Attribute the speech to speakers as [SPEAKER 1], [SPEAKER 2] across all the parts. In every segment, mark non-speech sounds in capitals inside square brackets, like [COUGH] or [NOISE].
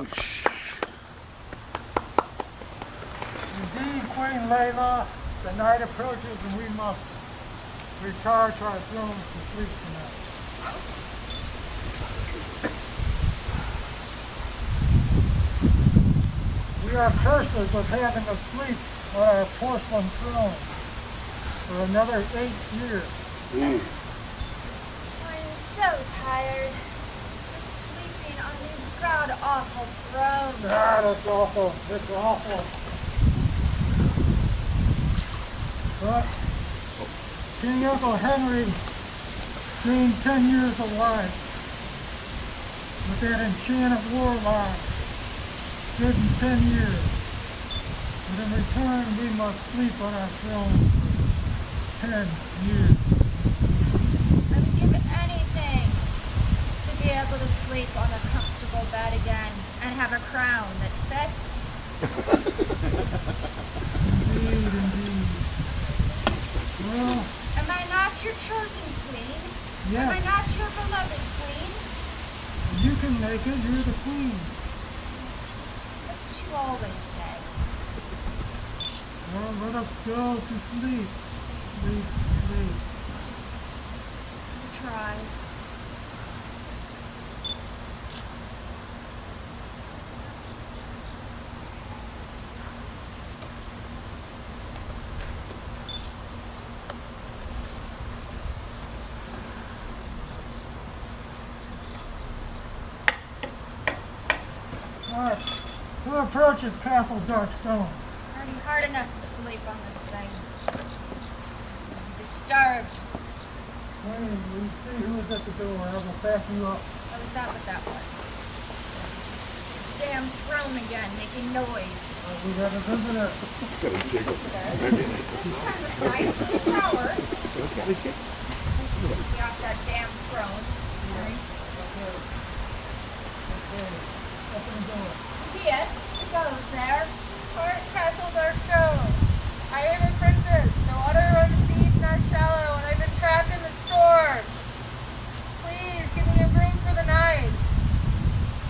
[SPEAKER 1] Indeed, Queen Layla, the night approaches and we must retire to our thrones to sleep tonight. We are cursed with having to sleep on our porcelain throne for another eight years.
[SPEAKER 2] I'm so tired on awful thrones.
[SPEAKER 1] Ah, that's awful. That's awful. But King Uncle Henry gained 10 years of life with that enchanted warlock. Good in 10 years. But in return, we must sleep on our thrones for 10 years.
[SPEAKER 2] I would give anything to be able to sleep on a comfortable bed again and have a crown that fits.
[SPEAKER 1] Indeed, indeed. Well,
[SPEAKER 2] Am I not your chosen queen? Yes. Am I not your beloved queen?
[SPEAKER 1] you can make it. You're the queen.
[SPEAKER 2] That's what you always say.
[SPEAKER 1] Well, let us go to sleep. Sleep, sleep.
[SPEAKER 2] Try.
[SPEAKER 1] All right. Who approaches Castle Darkstone?
[SPEAKER 2] Already hard enough to sleep on this thing. I'm disturbed.
[SPEAKER 1] Queen, we see who is at the door. I will back you up.
[SPEAKER 2] What was that what that was? This damn throne again, making noise.
[SPEAKER 1] Uh, we have a visitor.
[SPEAKER 2] This time of night, it's sour. Let's see off that damn throne.
[SPEAKER 1] Okay. Okay. Open the door.
[SPEAKER 2] It goes there.
[SPEAKER 3] Court Castle Darkstone. I am a princess. No water runs deep, not shallow, and I've been trapped in the storms. Please give me a room for the night.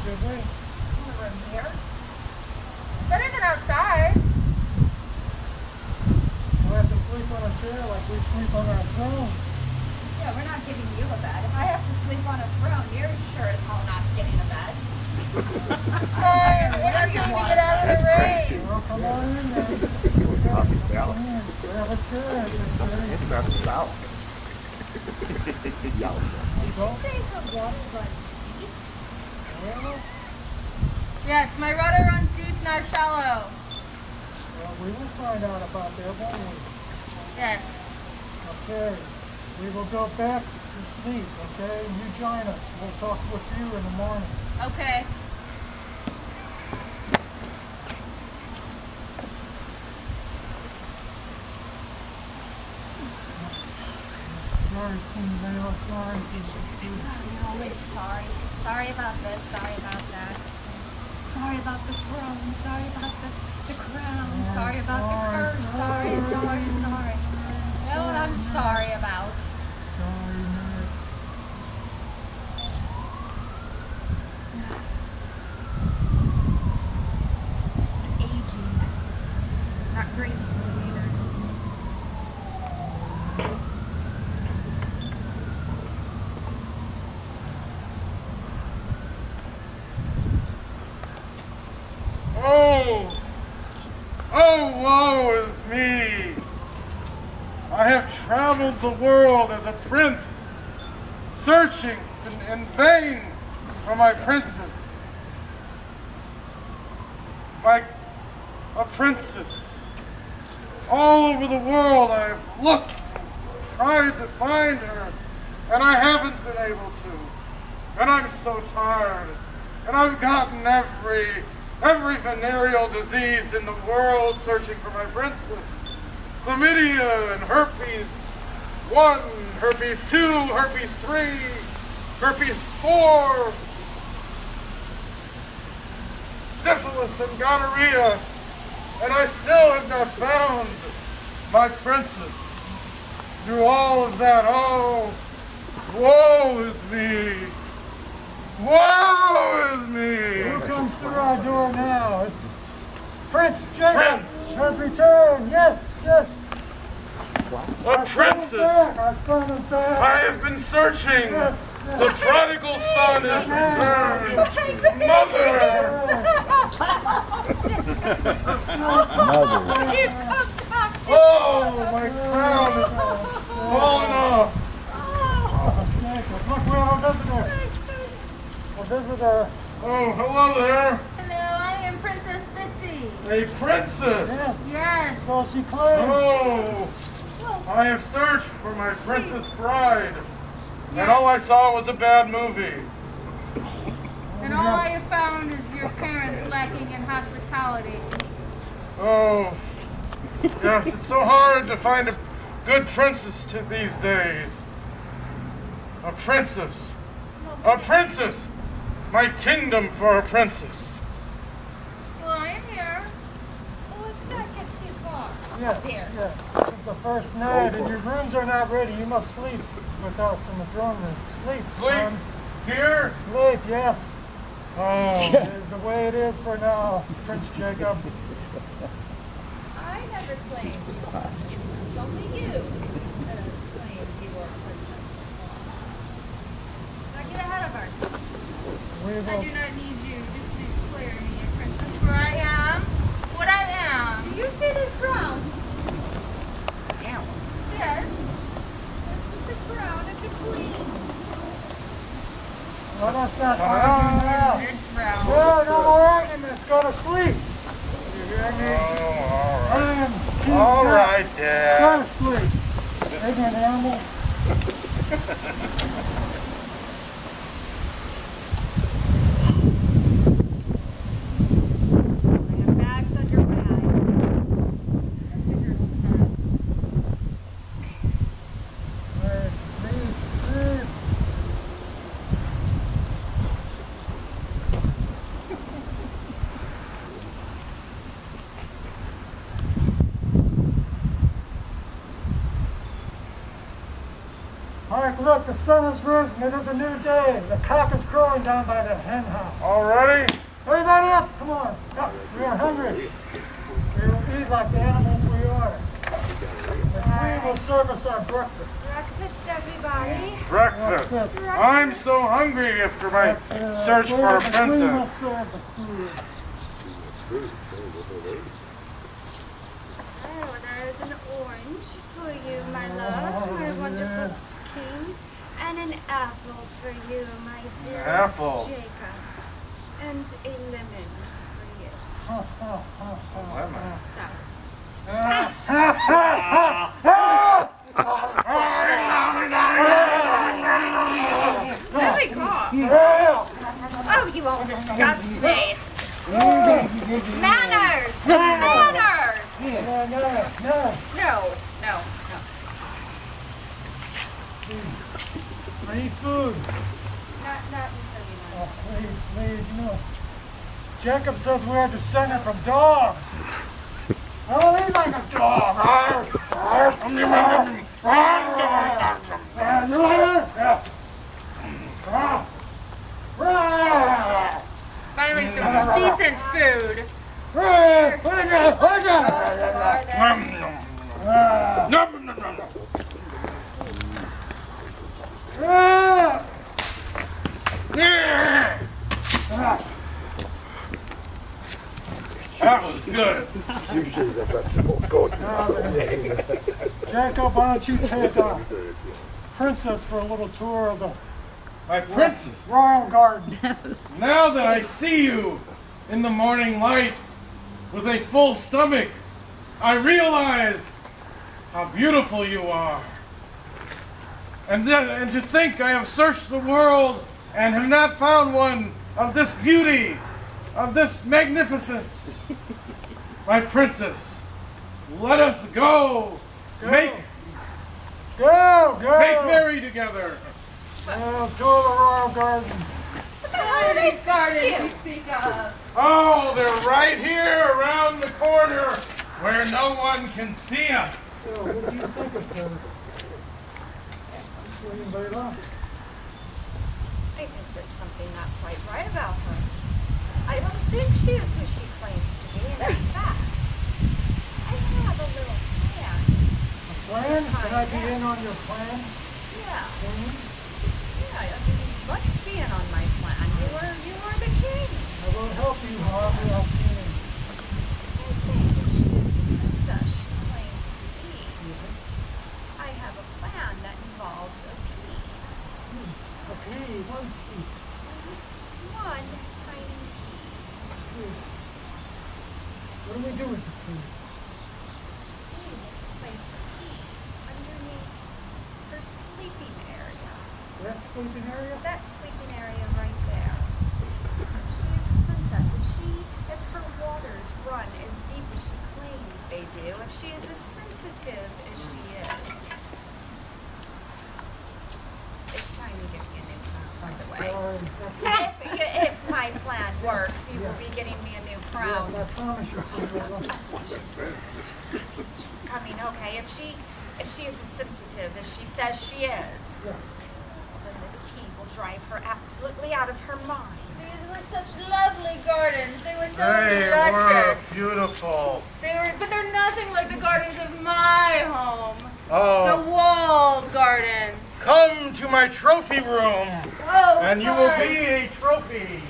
[SPEAKER 1] Good way.
[SPEAKER 2] In the room here.
[SPEAKER 3] Better than outside.
[SPEAKER 1] We'll have to sleep on a chair like we sleep on our thrones.
[SPEAKER 2] Yeah, we're not giving you a bed. If I have to sleep on a throne, you're sure as hell not getting a bed. [LAUGHS]
[SPEAKER 3] Sorry, we're to get out of the rain.
[SPEAKER 1] Well, come on in then. Come in. Grab a chair. Yes,
[SPEAKER 4] It's about the south. [LAUGHS] yeah.
[SPEAKER 2] Did you say the water runs deep?
[SPEAKER 1] Well,
[SPEAKER 3] Yes, my rudder runs deep, not shallow.
[SPEAKER 1] well, we will find out about that, won't we?
[SPEAKER 3] Yes.
[SPEAKER 1] Okay. We will go back to sleep, okay? You join us. We'll talk with you in the morning.
[SPEAKER 3] Okay.
[SPEAKER 1] Sorry, Queen Layla, sorry.
[SPEAKER 2] You're always sorry. Sorry about this, sorry about that. Sorry about the throne, sorry about the, the crown, sorry about the
[SPEAKER 1] Sorry,
[SPEAKER 2] curse, sorry, sorry, sorry. You know what I'm sorry about?
[SPEAKER 1] Sorry, Mary.
[SPEAKER 2] Aging. Not graceful either.
[SPEAKER 5] Oh, oh, woe is me. I have traveled the world as a prince, searching in, in vain for my princess. My, a princess. All over the world I have looked, tried to find her, and I haven't been able to. And I'm so tired. And I've gotten every every venereal disease in the world searching for my princess. Chlamydia and herpes one, herpes two, herpes three, herpes four, syphilis and gonorrhea, and I still have not found my princess. Through all of that, oh, woe is me. Woe is me!
[SPEAKER 1] Who comes through our door now? It's Prince Jacob
[SPEAKER 5] Prince.
[SPEAKER 1] has returned. Yes, yes.
[SPEAKER 5] A
[SPEAKER 1] Our son is
[SPEAKER 5] princess!
[SPEAKER 1] back. Our son is back.
[SPEAKER 5] I have been searching! The prodigal son is returned! Mother! Oh, my crown is falling off!
[SPEAKER 1] Jacob, look, we have a visitor. A visitor.
[SPEAKER 5] Oh, hello there!
[SPEAKER 3] Hello, I am Princess Bitsy.
[SPEAKER 5] A princess!
[SPEAKER 1] Yes.
[SPEAKER 3] Yes.
[SPEAKER 1] So she claims.
[SPEAKER 5] Oh! I have searched for my princess bride, and all I saw was a bad movie.
[SPEAKER 3] And all I have found is your parents lacking in hospitality.
[SPEAKER 5] Oh, yes, it's so hard to find a good princess to these days. A princess. A princess! My kingdom for a princess.
[SPEAKER 3] Well, I am here.
[SPEAKER 2] Well, let's not get too far.
[SPEAKER 1] Yes, yes. This is the first night, and your rooms are not ready. You must sleep with us in the throne room. Sleep,
[SPEAKER 5] Sleep
[SPEAKER 1] son.
[SPEAKER 5] here?
[SPEAKER 1] Sleep, yes.
[SPEAKER 5] Oh,
[SPEAKER 1] It is the way it is for now, Prince Jacob.
[SPEAKER 2] I never claimed you were a princess. Only you uh, claimed you were a princess. Let's not get ahead of ourselves.
[SPEAKER 1] We
[SPEAKER 3] I do not need you to declare me a princess, for I am what I
[SPEAKER 2] Do
[SPEAKER 3] am.
[SPEAKER 2] you see this crown?
[SPEAKER 3] Yes.
[SPEAKER 2] This is the crown of the queen.
[SPEAKER 1] Let us not now.
[SPEAKER 3] This round.
[SPEAKER 1] No, more arguments. Go to sleep. You hear me?
[SPEAKER 5] oh
[SPEAKER 1] I am King
[SPEAKER 5] all
[SPEAKER 1] Jack.
[SPEAKER 5] right. All right,
[SPEAKER 1] Go to sleep. Ignorant animal. [LAUGHS]
[SPEAKER 2] I got bags under my eyes.
[SPEAKER 1] Sleep, sleep, sleep. Hark, look, the sun has risen. It is a new day. The cock is crowing down by the hen house.
[SPEAKER 5] Already?
[SPEAKER 1] Everybody up, come on. Up. We are hungry. We will eat like the animals we are. The queen will serve us our breakfast.
[SPEAKER 2] Breakfast, everybody.
[SPEAKER 5] Breakfast.
[SPEAKER 1] Yes.
[SPEAKER 5] I'm so hungry after my
[SPEAKER 1] Uh,
[SPEAKER 5] search for a
[SPEAKER 1] the queen will
[SPEAKER 5] princess.
[SPEAKER 1] serve the food.
[SPEAKER 2] Oh, there is an orange for you, my love, my
[SPEAKER 1] Oh,
[SPEAKER 2] wonderful
[SPEAKER 1] yeah.
[SPEAKER 2] king. And an apple for you, my dearest
[SPEAKER 5] Apple.
[SPEAKER 2] Jacob. And a lemon for you,
[SPEAKER 1] ha, ha, ha,
[SPEAKER 5] Lemon.
[SPEAKER 2] Cyrus. Really God. Oh, you all disgust me. Manners! Manners!
[SPEAKER 1] No, no, no.
[SPEAKER 2] No, no, no.
[SPEAKER 1] I eat food.
[SPEAKER 2] Not, not until you know.
[SPEAKER 1] Oh, please, please, you know. Jacob says we are descended from dogs. I don't eat like a dog.
[SPEAKER 3] Finally, some decent food.
[SPEAKER 5] That was good.
[SPEAKER 1] Jacob, why don't you take a princess for a little tour of the
[SPEAKER 5] My princess.
[SPEAKER 1] royal garden?
[SPEAKER 5] Now that I see you in the morning light with a full stomach, I realize how beautiful you are. And then, and to think I have searched the world and have not found one of this beauty, of this magnificence. My princess, let us go. Make
[SPEAKER 1] Go, go.
[SPEAKER 5] make merry together.
[SPEAKER 1] Go tour the royal gardens.
[SPEAKER 3] What are these gardens you speak of?
[SPEAKER 5] Oh, they're right here around the corner where no one can see us.
[SPEAKER 1] So, what do you think of them? William Bela?
[SPEAKER 2] I think there's something not quite right about her. I don't think she is who she claims to be, and in fact, I have a little plan.
[SPEAKER 1] A plan? Can I be in on your plan?
[SPEAKER 2] Yeah,
[SPEAKER 1] Queen?
[SPEAKER 2] yeah, I mean, you must be in on my plan. You are, you are the king.
[SPEAKER 1] I will help you however I can.
[SPEAKER 2] I think if she is the princess she claims to be,
[SPEAKER 1] Yes.
[SPEAKER 2] I have a plan that involves a pea.
[SPEAKER 1] A pea, one pea.
[SPEAKER 2] One tiny pea.
[SPEAKER 1] pea. What do we do with the pea?
[SPEAKER 2] We will place a pea underneath her sleeping area.
[SPEAKER 1] That sleeping area?
[SPEAKER 2] That sleeping area right there. If she is a princess, if she, if her waters run as deep as she claims they do, if she is as sensitive as she is, it's time you get me a new crown, by the way.
[SPEAKER 1] Sorry. That's-
[SPEAKER 2] If, if my plan works, you will be getting me a new
[SPEAKER 1] Yes,
[SPEAKER 2] crown.
[SPEAKER 1] I promise you. I will.
[SPEAKER 2] She's coming, okay. If she, if she is as sensitive as she says she is,
[SPEAKER 1] Yes.
[SPEAKER 2] then this pea will drive her absolutely out of her mind.
[SPEAKER 3] These were such lovely gardens. They were so
[SPEAKER 5] They were beautiful.
[SPEAKER 3] They were, but they're nothing like the gardens of my home.
[SPEAKER 5] Oh.
[SPEAKER 3] The walled gardens.
[SPEAKER 5] come to my trophy room,
[SPEAKER 3] Oh,
[SPEAKER 5] and you will be a trophy.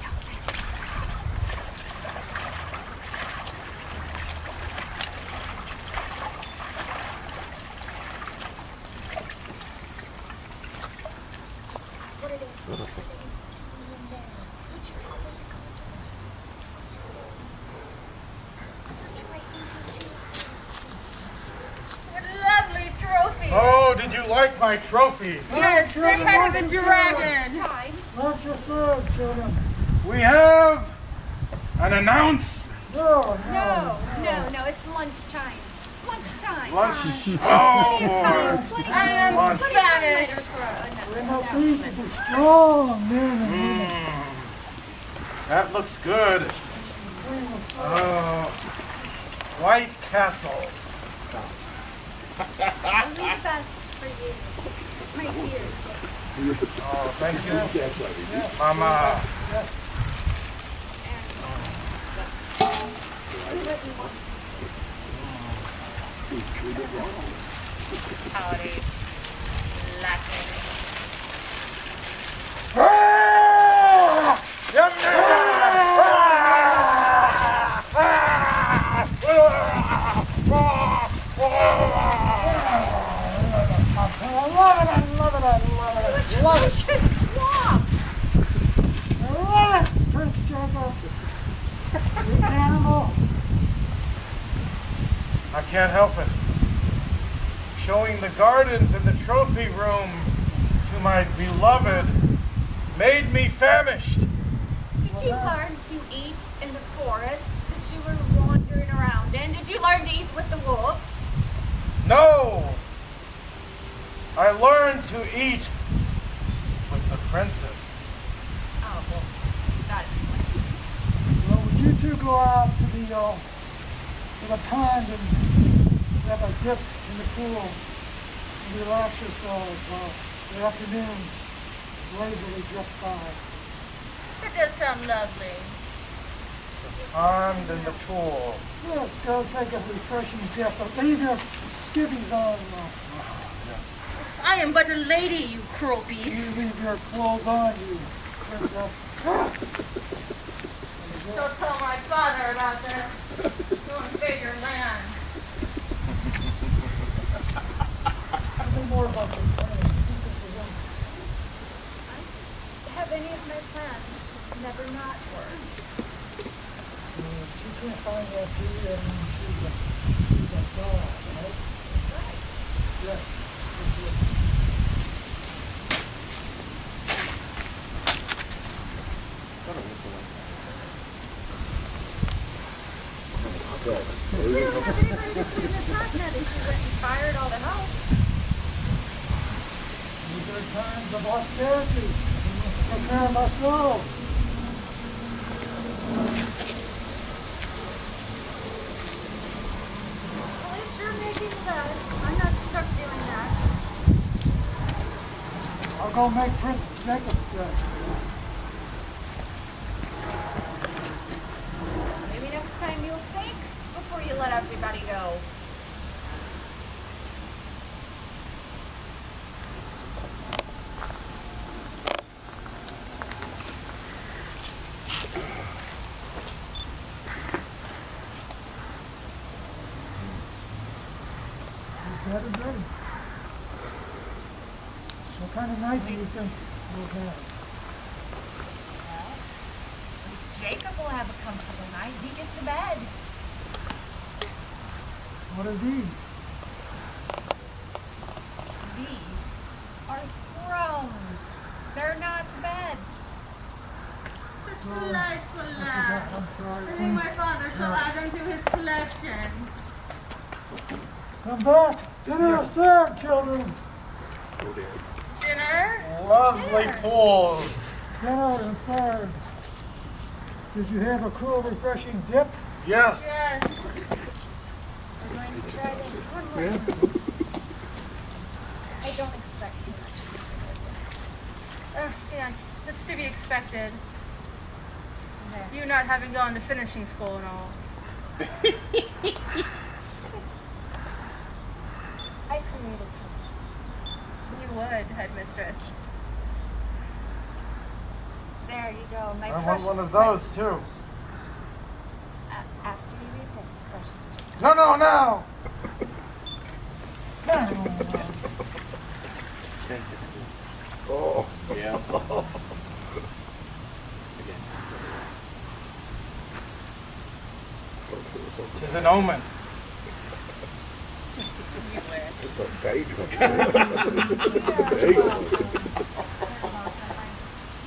[SPEAKER 2] Don't mess this up. What are they? What are they doing in there? Would you tell them to go into Try easy too.
[SPEAKER 3] What lovely trophy.
[SPEAKER 5] Oh, did you like my trophies?
[SPEAKER 3] Yes, they're head of a dragon.
[SPEAKER 2] Time.
[SPEAKER 1] Not just children.
[SPEAKER 5] We have an announcement.
[SPEAKER 1] No, no.
[SPEAKER 2] No, no, no. It's lunchtime. Lunchtime.
[SPEAKER 5] Lunch.
[SPEAKER 2] Plenty of
[SPEAKER 5] Oh,
[SPEAKER 2] time. Plenty of
[SPEAKER 3] I am
[SPEAKER 2] time. Plenty of time later
[SPEAKER 3] famished.
[SPEAKER 1] We must eat to strong men and women.
[SPEAKER 5] mm, that looks good.
[SPEAKER 1] Queen will serve.
[SPEAKER 5] Oh, White Castle.
[SPEAKER 2] Only the best for you, my dear.
[SPEAKER 5] Oh, thank you, Mama.
[SPEAKER 1] Yes.
[SPEAKER 2] Wouldn't want
[SPEAKER 3] Howdy. Latin.
[SPEAKER 5] Ah! Yum,
[SPEAKER 1] I love it, I love it, I love it.
[SPEAKER 2] to
[SPEAKER 1] I love it.
[SPEAKER 2] atrocious swamp.
[SPEAKER 1] I love it, Prince Jacob. The animal.
[SPEAKER 5] I can't help it. Showing the gardens and the trophy room to my beloved made me famished.
[SPEAKER 2] Did you learn to eat in the forest that you were wandering around in? Did you learn to eat with the wolves?
[SPEAKER 5] No! I learned to eat with the princess.
[SPEAKER 2] Oh, well, that explains it.
[SPEAKER 1] Well, would you two go out to the, uh, to the pond and have a dip in the pool and relax yourselves while the afternoon lazily drifts by?
[SPEAKER 3] That does sound lovely.
[SPEAKER 5] The Pond and the pool.
[SPEAKER 1] Yes, go take a refreshing dip, but leave your skivvies on. Uh,
[SPEAKER 3] I am but a lady, you cruel beast.
[SPEAKER 1] you leave your clothes on, you princess.
[SPEAKER 3] Don't tell my father about this. He'll invade your land.
[SPEAKER 1] Tell me more about your plan. Keep this a one.
[SPEAKER 2] Have any of my plans never not worked?
[SPEAKER 1] She can't find that pea, and she's a, she's a dog, right?
[SPEAKER 2] That's right.
[SPEAKER 1] Yes. yes, yes.
[SPEAKER 2] We don't have anybody to clean this up now that you went and fired all the help.
[SPEAKER 1] These are times of austerity. We must prepare ourselves.
[SPEAKER 2] At least you're making the. I'm not stuck doing that.
[SPEAKER 1] I'll go make Prince Jacob's bed.
[SPEAKER 2] Maybe next time you'll think before you let everybody go.
[SPEAKER 1] His bed is. What kind of night do you think we'll have?
[SPEAKER 2] Well, at least Jacob will have a comfortable night. He gets a bed.
[SPEAKER 1] What are these?
[SPEAKER 2] These are thrones. They're not beds.
[SPEAKER 3] Such
[SPEAKER 1] Oh,
[SPEAKER 3] delightful
[SPEAKER 1] I
[SPEAKER 3] lad.
[SPEAKER 1] forgot, I'm sorry.
[SPEAKER 3] I think my father shall add them to his collection.
[SPEAKER 1] Come back! Dinner is served, children!
[SPEAKER 3] Dinner?
[SPEAKER 5] Lovely
[SPEAKER 2] Dinner.
[SPEAKER 5] pools.
[SPEAKER 1] Dinner is served. Did you have a cool, refreshing dip?
[SPEAKER 5] Yes.
[SPEAKER 3] Yes.
[SPEAKER 2] We're going to try this one more
[SPEAKER 1] Yeah.
[SPEAKER 2] time. I don't expect too much.
[SPEAKER 3] Uh, yeah, that's to be expected.
[SPEAKER 2] There.
[SPEAKER 3] You not having gone to finishing school and all. [LAUGHS] You would, headmistress.
[SPEAKER 2] There you go. My
[SPEAKER 5] I want one of those too.
[SPEAKER 2] A- after you read this, precious Jacob.
[SPEAKER 5] No, no, now. [LAUGHS]
[SPEAKER 4] Oh, yeah. [LAUGHS]
[SPEAKER 5] Tis an omen.
[SPEAKER 3] You wish.
[SPEAKER 4] It's a page one.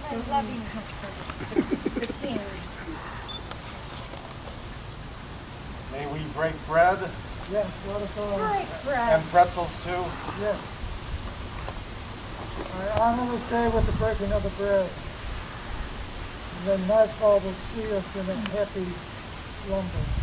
[SPEAKER 2] My loving husband.
[SPEAKER 5] May we break bread
[SPEAKER 1] Yes, let us all.
[SPEAKER 2] Break bread.
[SPEAKER 5] and pretzels too.
[SPEAKER 1] Yes. I honor this day with the breaking of the bread. And then nightfall will see us in a happy slumber.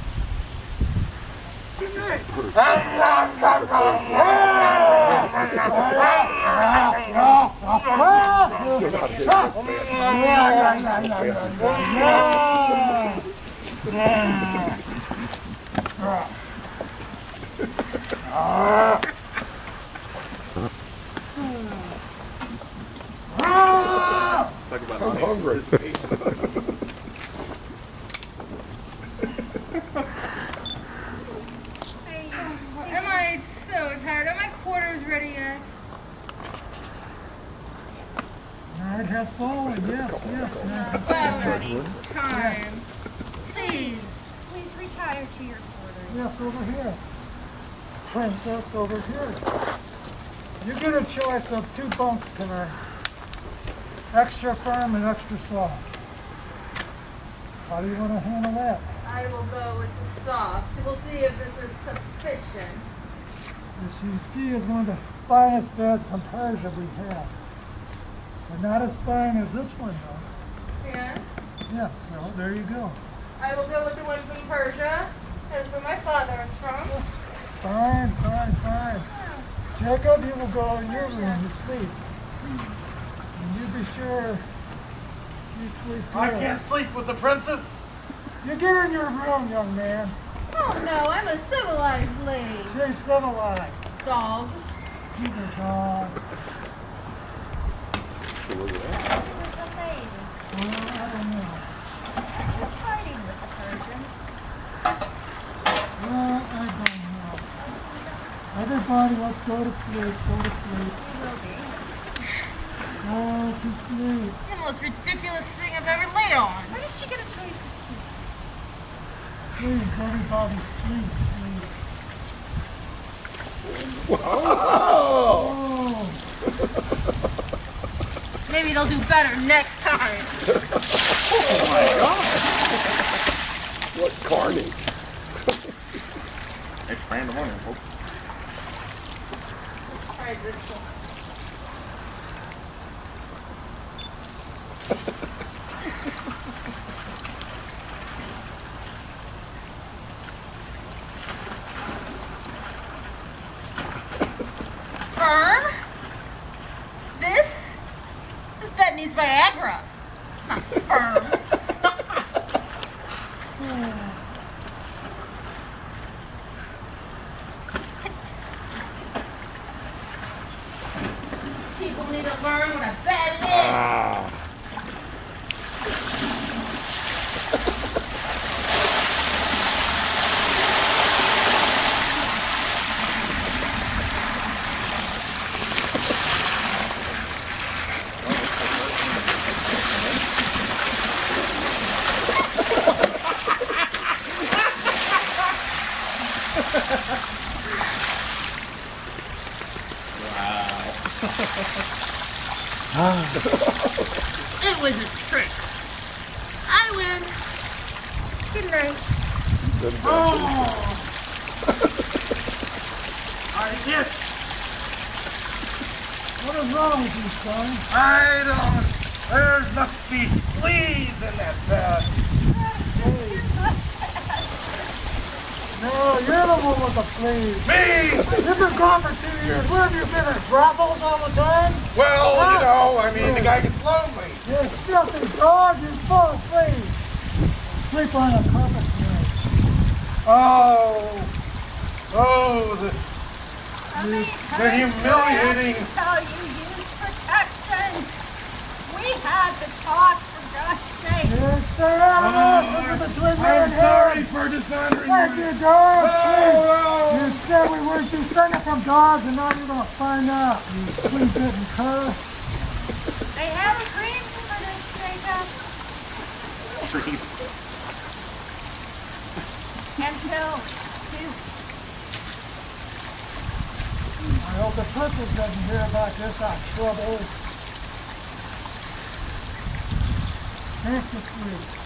[SPEAKER 4] Talk about I'm hungry.
[SPEAKER 3] Am I so tired? Are my quarters ready yet?
[SPEAKER 1] Night has fallen, yes, yes. night has
[SPEAKER 3] About time. Please.
[SPEAKER 2] Please retire to your quarters.
[SPEAKER 1] Yes, over here. Princess, over here. You get a choice of two bunks tonight. Extra firm and extra soft. How do you want to handle that?
[SPEAKER 3] I will go with the soft. We'll see if this is sufficient.
[SPEAKER 1] As you see, is one of the finest beds from Persia we have. But not as fine as this one, though.
[SPEAKER 3] Yes.
[SPEAKER 1] Yes, so there you go.
[SPEAKER 3] I will go with the one from Persia. That's where my father is from. Yes.
[SPEAKER 1] Fine, fine, fine. Jacob, you will go in your room to sleep. And you be sure you sleep
[SPEAKER 5] I can't sleep with the princess.
[SPEAKER 1] You get in your room, young man.
[SPEAKER 3] Oh no, I'm a civilized lady.
[SPEAKER 1] Stay civilized.
[SPEAKER 3] Dog.
[SPEAKER 1] He's a dog.
[SPEAKER 2] She was a
[SPEAKER 1] I don't know.
[SPEAKER 2] You're fighting with the Persians.
[SPEAKER 1] I don't know. Everybody, let's go to sleep. Go to sleep.
[SPEAKER 2] We will be.
[SPEAKER 1] Go to sleep.
[SPEAKER 3] The most ridiculous thing I've ever laid on.
[SPEAKER 2] Where does she get a choice of two?
[SPEAKER 1] Please, everybody, sleep, sleep. Oh,
[SPEAKER 3] Maybe they'll do better next time. Oh my god.
[SPEAKER 4] What carnage.
[SPEAKER 6] Thanks for in the morning, folks.
[SPEAKER 3] Try this one. girls need to learn what a bed is.
[SPEAKER 4] Ah. [LAUGHS]
[SPEAKER 3] It was a trick. I win. Good night.
[SPEAKER 1] Oh! [LAUGHS] I get. What is wrong with you, son?
[SPEAKER 5] I don't. There must be fleas in that bed.
[SPEAKER 1] No, you're the one with the fleas.
[SPEAKER 5] Me!
[SPEAKER 1] You've been gone for two years. Where have you been at brothels all the time?
[SPEAKER 5] Well, you know, I mean, the guy gets lonely.
[SPEAKER 1] You filthy dog, you're full of fleas. Sleep on a carpet tonight.
[SPEAKER 5] Oh. Oh, the,
[SPEAKER 2] How many
[SPEAKER 5] the
[SPEAKER 2] times do I have
[SPEAKER 5] humiliating.
[SPEAKER 2] to tell you use protection? We had the talk, for God's sake.
[SPEAKER 1] Mr. Avalos, this is between me
[SPEAKER 5] I'm sorry
[SPEAKER 1] him.
[SPEAKER 5] for dishonoring
[SPEAKER 1] Thank
[SPEAKER 5] you.
[SPEAKER 1] you, dog.
[SPEAKER 5] Oh, oh, oh,
[SPEAKER 1] You said we weren't descended from dogs, and now you're gonna find out, you flea-bitten cur.
[SPEAKER 2] They have creams for this, Jacob.
[SPEAKER 4] Dreams.
[SPEAKER 2] And pills, too.
[SPEAKER 1] I hope the princess doesn't hear about this, our troubles. Thank you, sweet.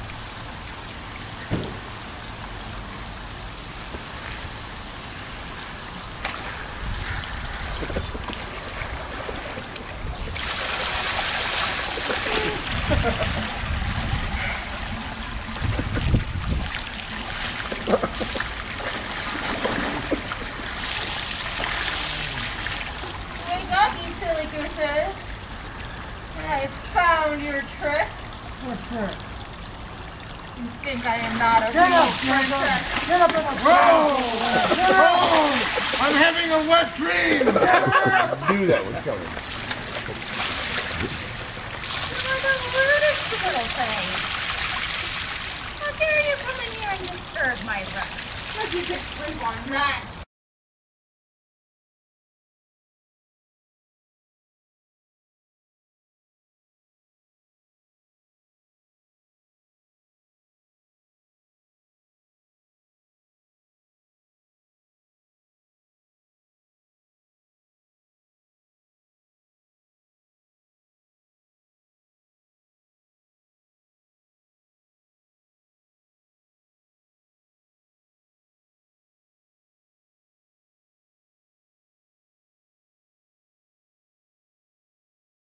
[SPEAKER 3] Wake up, you silly gooses. I found your trick.
[SPEAKER 1] What's that?
[SPEAKER 3] You think I am not a
[SPEAKER 1] Get
[SPEAKER 3] real
[SPEAKER 1] up, Jacob!
[SPEAKER 3] princess?
[SPEAKER 1] Get up in the
[SPEAKER 5] Whoa!
[SPEAKER 1] Get up!
[SPEAKER 5] Oh, I'm having a wet dream.
[SPEAKER 4] Knew that was coming.
[SPEAKER 2] You're the rudest little thing. How dare you come in here and disturb my rest?
[SPEAKER 3] Let you get sleep on that.